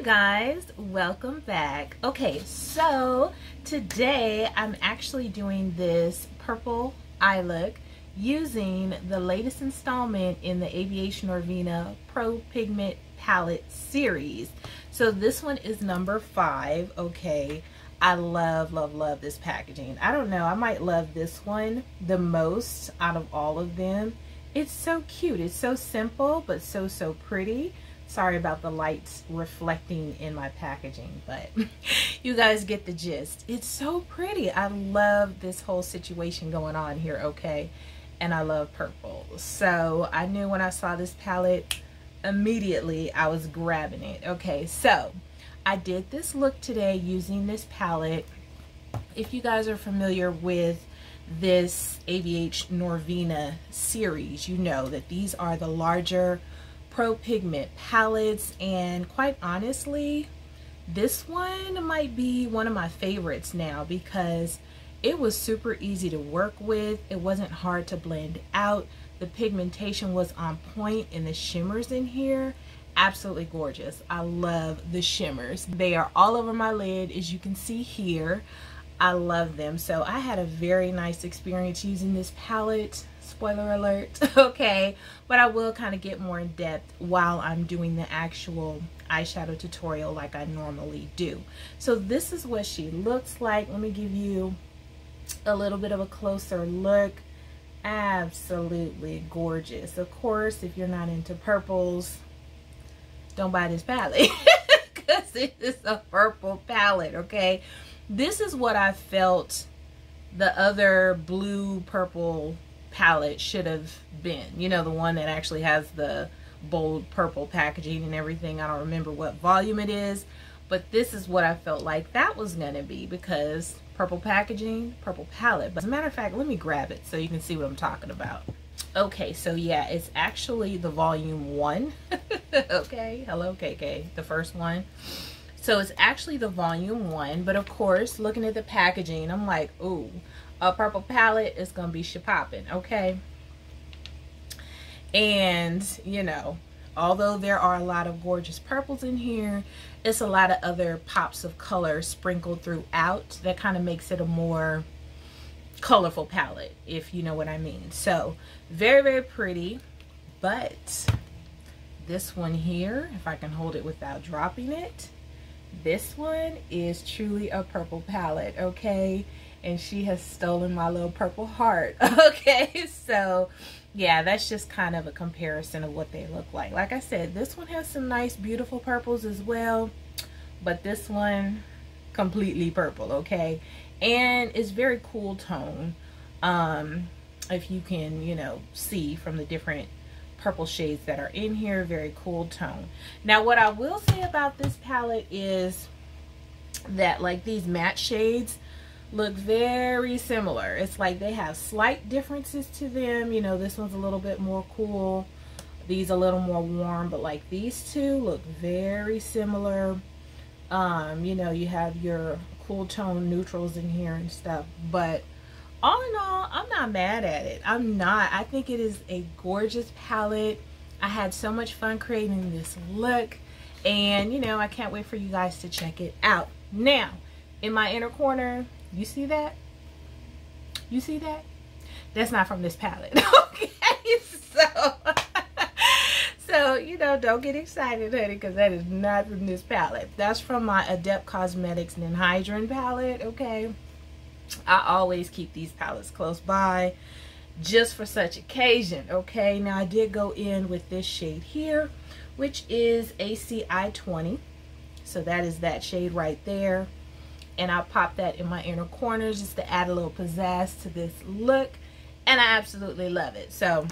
you guys, welcome back. Okay, so today I'm actually doing this purple eye look using the latest installment in the ABH Norvina Pro Pigment Palette series. So this one is number five, okay. I love, love, love this packaging. I don't know, I might love this one the most out of all of them. It's so cute. It's so simple, but so, so pretty. Sorry about the lights reflecting in my packaging, but you guys get the gist. It's so pretty. I love this whole situation going on here, okay? And I love purple. So I knew when I saw this palette, immediately I was grabbing it. Okay, so I did this look today using this palette. If you guys are familiar with this ABH Norvina series, you know that these are the larger Pro Pigment palettes and quite honestly this one might be one of my favorites now because it was super easy to work with. It wasn't hard to blend out. The pigmentation was on point and the shimmers in here absolutely gorgeous. I love the shimmers. They are all over my lid as you can see here. I love them. So I had a very nice experience using this palette spoiler alert. Okay. But I will kind of get more in depth while I'm doing the actual eyeshadow tutorial like I normally do. So this is what she looks like. Let me give you a little bit of a closer look. Absolutely gorgeous. Of course if you're not into purples don't buy this palette. Because it is a purple palette okay? This is what I felt the other blue purple palette should have been. You know, the one that actually has the bold purple packaging and everything. I don't remember what volume it is, but this is what I felt like that was going to be because purple packaging, purple palette. But as a matter of fact, let me grab it so you can see what I'm talking about. Okay, so yeah, it's actually the volume one. okay, hello KK, the first one. So it's actually the volume one, but of course, looking at the packaging, I'm like, ooh, a purple palette is gonna be popping, okay? And, you know, although there are a lot of gorgeous purples in here, it's a lot of other pops of color sprinkled throughout that kind of makes it a more colorful palette, if you know what I mean. So, very, very pretty, but this one here, if I can hold it without dropping it, this one is truly a purple palette, okay? And she has stolen my little purple heart, okay? So, yeah, that's just kind of a comparison of what they look like. Like I said, this one has some nice, beautiful purples as well. But this one, completely purple, okay? And it's very cool tone. Um, if you can, you know, see from the different purple shades that are in here. Very cool tone. Now, what I will say about this palette is that like these matte shades look very similar. It's like they have slight differences to them. You know, this one's a little bit more cool. These a little more warm, but like these two look very similar. Um, you know, you have your cool tone neutrals in here and stuff, but all in all, I'm not mad at it. I'm not. I think it is a gorgeous palette. I had so much fun creating this look. And, you know, I can't wait for you guys to check it out. Now, in my inner corner, you see that? You see that? That's not from this palette. okay, so... so, you know, don't get excited, honey, because that is not from this palette. That's from my Adept Cosmetics Ninhydrin palette, okay? I always keep these palettes close by just for such occasion okay now I did go in with this shade here which is ACI 20 so that is that shade right there and I'll pop that in my inner corners just to add a little pizzazz to this look and I absolutely love it. So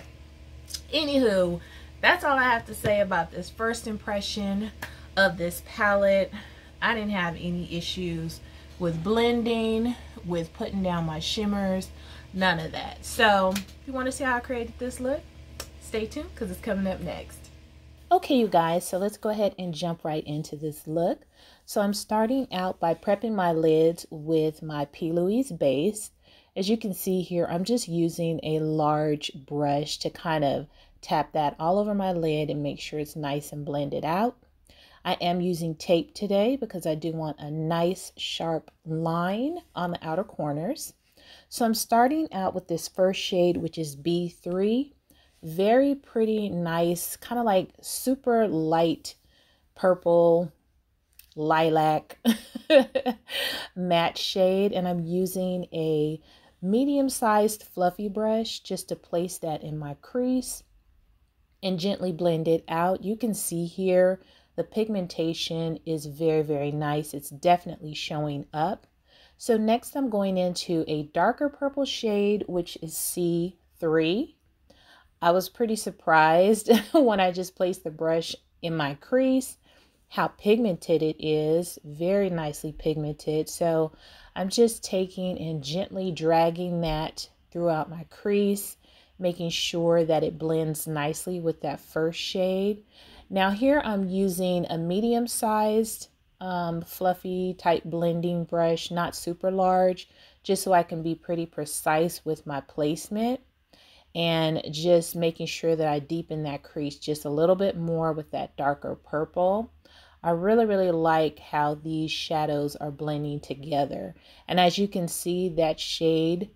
anywho that's all I have to say about this first impression of this palette. I didn't have any issues with blending with putting down my shimmers none of that. So if you want to see how I created this look stay tuned because it's coming up next okay you guys so let's go ahead and jump right into this look so I'm starting out by prepping my lids with my P. Louise base as you can see here I'm just using a large brush to kind of tap that all over my lid and make sure it's nice and blended out I am using tape today because I do want a nice sharp line on the outer corners. So I'm starting out with this first shade, which is B3. Very pretty, nice, kind of like super light purple, lilac matte shade. And I'm using a medium-sized fluffy brush just to place that in my crease and gently blend it out. You can see here the pigmentation is very, very nice. It's definitely showing up. So next I'm going into a darker purple shade, which is C3. I was pretty surprised when I just placed the brush in my crease, how pigmented it is, very nicely pigmented. So I'm just taking and gently dragging that throughout my crease, making sure that it blends nicely with that first shade. Now here I'm using a medium-sized um, fluffy type blending brush, not super large, just so I can be pretty precise with my placement and just making sure that I deepen that crease just a little bit more with that darker purple. I really, really like how these shadows are blending together. And as you can see, that shade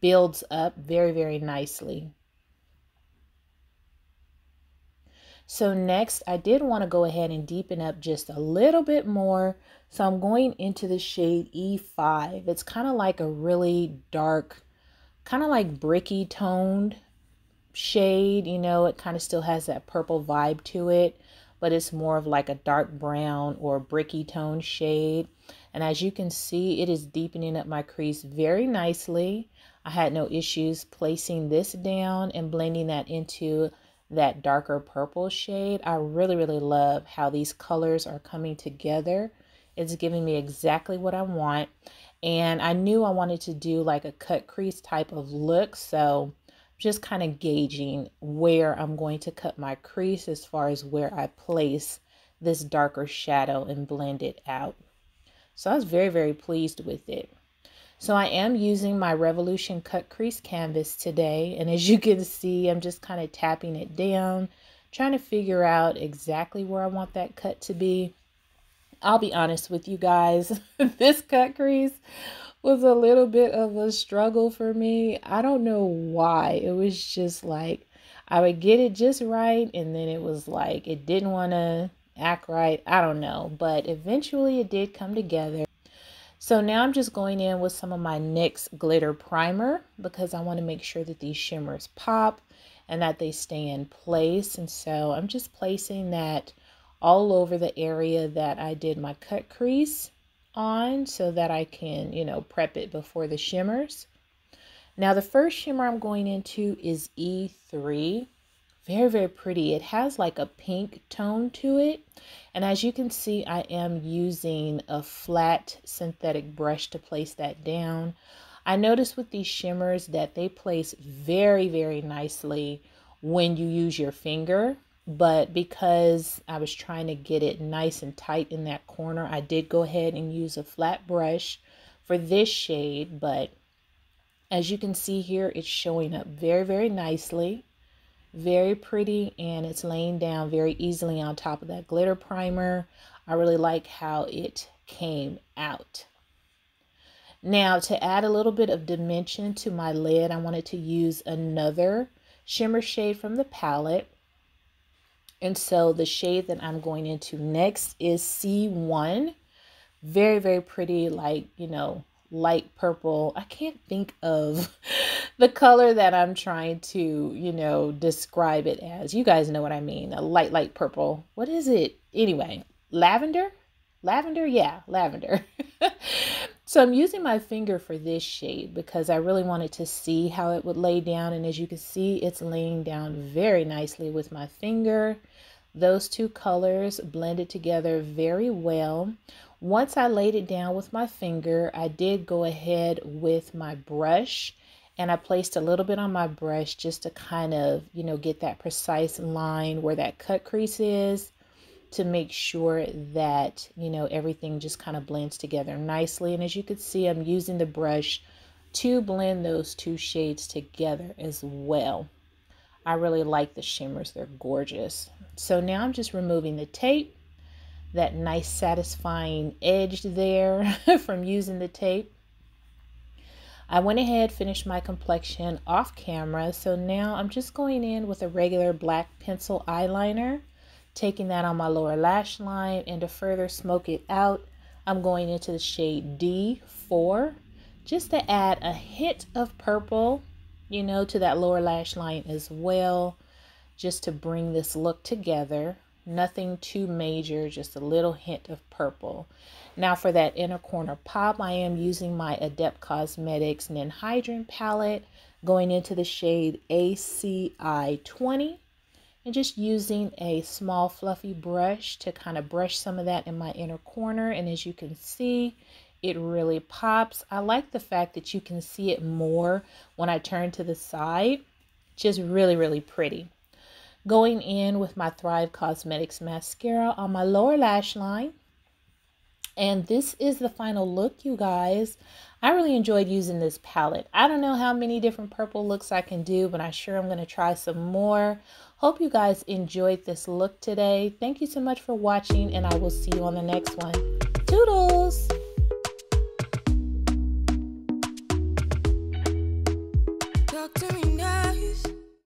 builds up very, very nicely. So next, I did want to go ahead and deepen up just a little bit more. So I'm going into the shade E5. It's kind of like a really dark, kind of like bricky toned shade. You know, it kind of still has that purple vibe to it, but it's more of like a dark brown or bricky toned shade. And as you can see, it is deepening up my crease very nicely. I had no issues placing this down and blending that into that darker purple shade. I really, really love how these colors are coming together. It's giving me exactly what I want. And I knew I wanted to do like a cut crease type of look. So just kind of gauging where I'm going to cut my crease as far as where I place this darker shadow and blend it out. So I was very, very pleased with it. So I am using my Revolution Cut Crease Canvas today. And as you can see, I'm just kind of tapping it down, trying to figure out exactly where I want that cut to be. I'll be honest with you guys, this cut crease was a little bit of a struggle for me. I don't know why. It was just like I would get it just right and then it was like it didn't want to act right. I don't know, but eventually it did come together. So now I'm just going in with some of my NYX glitter primer because I want to make sure that these shimmers pop and that they stay in place. And so I'm just placing that all over the area that I did my cut crease on so that I can, you know, prep it before the shimmers. Now the first shimmer I'm going into is E3 very, very pretty. It has like a pink tone to it. And as you can see, I am using a flat synthetic brush to place that down. I noticed with these shimmers that they place very, very nicely when you use your finger. But because I was trying to get it nice and tight in that corner, I did go ahead and use a flat brush for this shade. But as you can see here, it's showing up very, very nicely very pretty and it's laying down very easily on top of that glitter primer. I really like how it came out. Now to add a little bit of dimension to my lid, I wanted to use another shimmer shade from the palette. And so the shade that I'm going into next is C1. Very, very pretty, like, you know, light purple. I can't think of the color that I'm trying to, you know, describe it as. You guys know what I mean. A light, light purple. What is it? Anyway, lavender? Lavender? Yeah, lavender. so I'm using my finger for this shade because I really wanted to see how it would lay down. And as you can see, it's laying down very nicely with my finger. Those two colors blended together very well. Once I laid it down with my finger, I did go ahead with my brush and I placed a little bit on my brush just to kind of, you know, get that precise line where that cut crease is to make sure that, you know, everything just kind of blends together nicely. And as you can see, I'm using the brush to blend those two shades together as well. I really like the shimmers. They're gorgeous. So now I'm just removing the tape that nice satisfying edge there from using the tape. I went ahead, finished my complexion off camera. So now I'm just going in with a regular black pencil eyeliner, taking that on my lower lash line. And to further smoke it out, I'm going into the shade D4 just to add a hint of purple, you know, to that lower lash line as well, just to bring this look together. Nothing too major, just a little hint of purple. Now for that inner corner pop, I am using my Adept Cosmetics Ninhydrin palette, going into the shade ACI 20 and just using a small fluffy brush to kind of brush some of that in my inner corner. And as you can see, it really pops. I like the fact that you can see it more when I turn to the side. Just really, really pretty. Going in with my Thrive Cosmetics mascara on my lower lash line. And this is the final look, you guys. I really enjoyed using this palette. I don't know how many different purple looks I can do, but I sure I'm going to try some more. Hope you guys enjoyed this look today. Thank you so much for watching, and I will see you on the next one. Toodles!